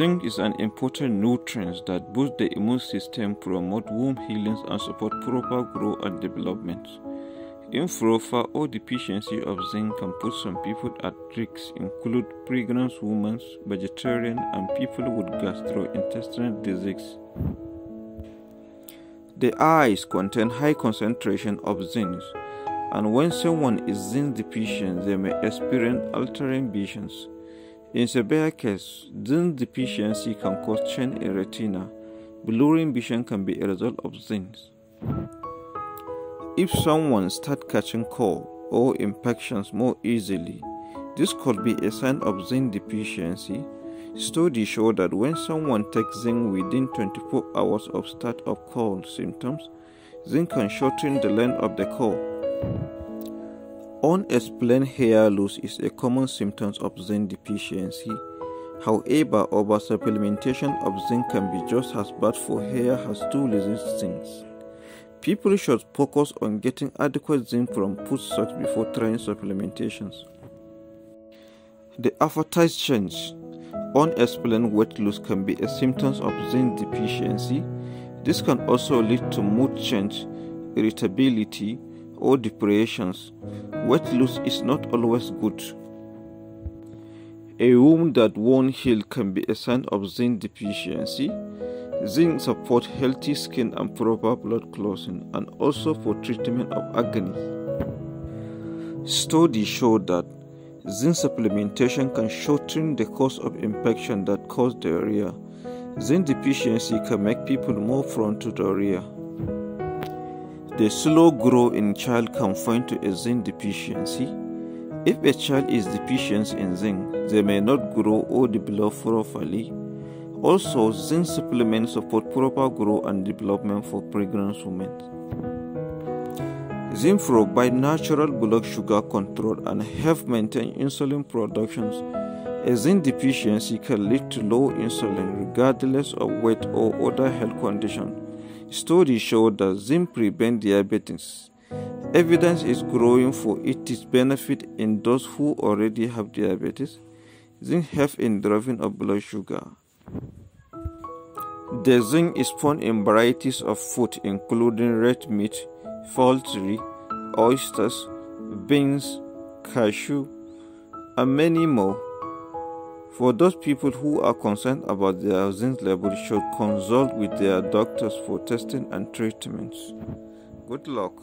Zinc is an important nutrient that boosts the immune system, promotes wound healing, and support proper growth and development. Improper or deficiency of zinc can put some people at risk, include pregnant women, vegetarian, and people with gastrointestinal disease. The eyes contain high concentration of zinc, and when someone is zinc deficient, they may experience altering visions. In severe cases, zinc deficiency can cause change in retina. Blurring vision can be a result of zinc. If someone starts catching cold or infections more easily, this could be a sign of zinc deficiency. Studies show that when someone takes zinc within 24 hours of start of cold symptoms, zinc can shorten the length of the cold. Unexplained hair loss is a common symptom of zinc deficiency. However, oversupplementation of zinc can be just as bad for hair as too little zinc. People should focus on getting adequate zinc from food source before trying supplementations. The appetite change. Unexplained weight loss can be a symptom of zinc deficiency. This can also lead to mood change, irritability, or depressions. Weight loss is not always good. A wound that won't heal can be a sign of zinc deficiency. Zinc supports healthy skin and proper blood clotting and also for treatment of agony. Studies show that zinc supplementation can shorten the course of infection that cause diarrhea. Zinc deficiency can make people more prone to diarrhea. The slow growth in child can point to a zinc deficiency. If a child is deficient in zinc, they may not grow or develop properly also, zinc supplements support proper growth and development for pregnant women. Zinc provides natural blood sugar control and help maintain insulin production. A zinc deficiency can lead to low insulin regardless of weight or other health conditions. Studies show that zinc prevents diabetes. Evidence is growing for its benefit in those who already have diabetes. Zinc helps in driving up blood sugar. The zinc is found in varieties of food including red meat, poultry, oysters, beans, cashew, and many more. For those people who are concerned about their zinc level should consult with their doctors for testing and treatments. Good luck.